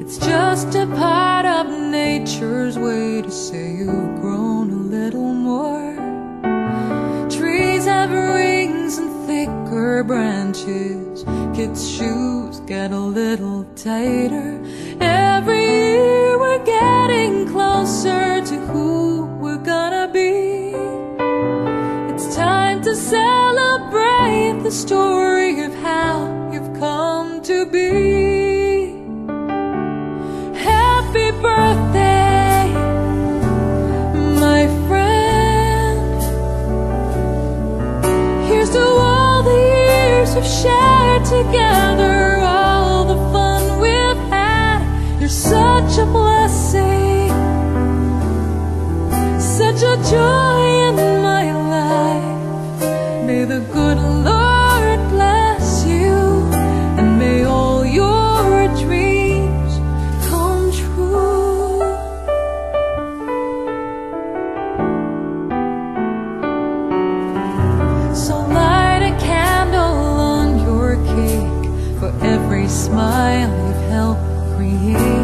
It's just a part of nature's way to say you've grown a little more. Trees have rings and thicker branches. Kids' shoes get a little tighter. Every year we're getting closer to who we're gonna be. It's time to celebrate the story of how you've come to be. We've shared together, all the fun we've had. You're such a blessing, such a joy in my life. May the good Lord helped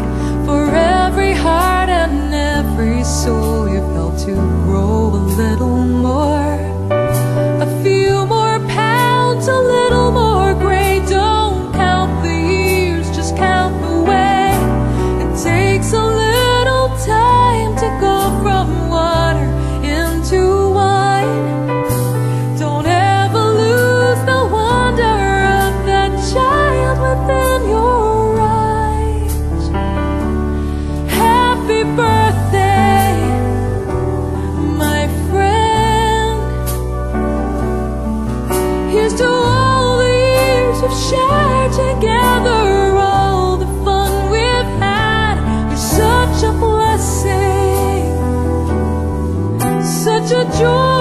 years together, all the fun we've had. You're such a blessing, such a joy.